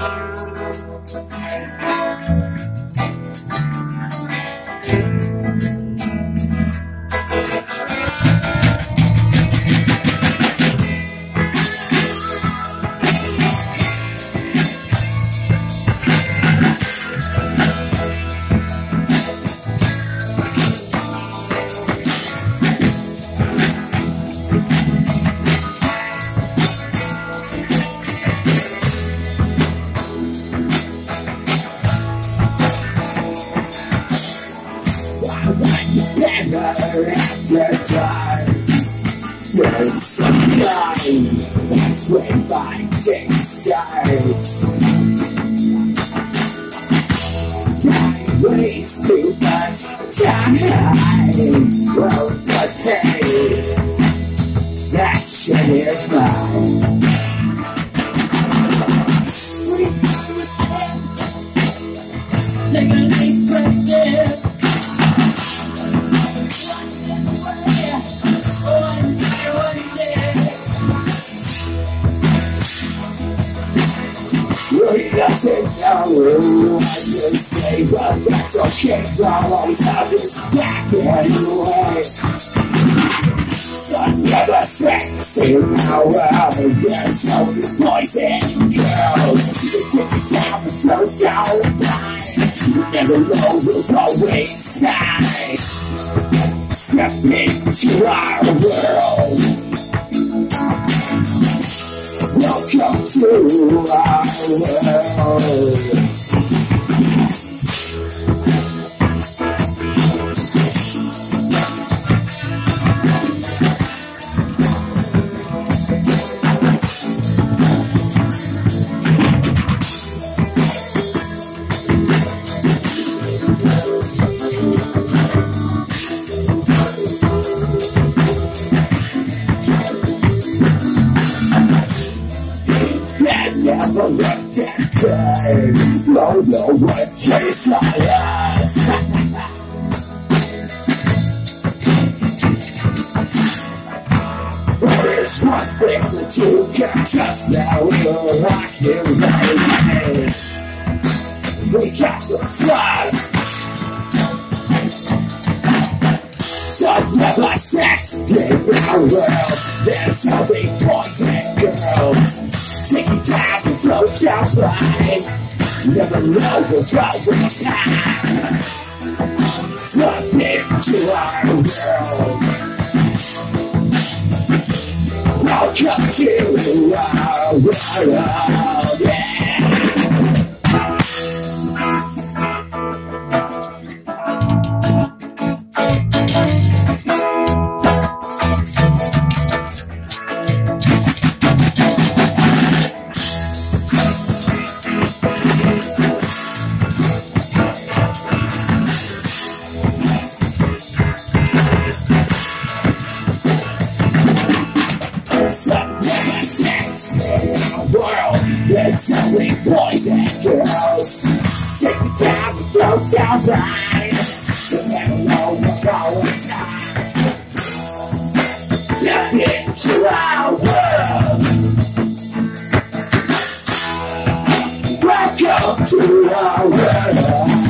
And after time. There's some time, that's when my day starts. Time wastes too much time. Well, but hey, that shit is mine. Doesn't know what to say, but that's okay. I'll always have this back anyway. Son of a sexy now, well, there's no poison girls. You take it down and throw down You never know who's always high. Step into our world. To our good. No, no one tastes like us. There is one thing that you can trust now. We'll rock you right We got the. Some never sex in our world. There's only boys and girls. Take time to float down. Never know what going time. Slip into our world. Welcome to our world. World. There's only boys and girls. Take me down and float down right You never know what going on Step into our world. Welcome to our world